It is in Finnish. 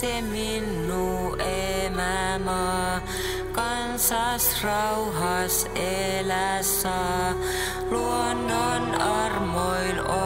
se minnu emämaa, kansas rauhas elä saa. Luonnon armoil on.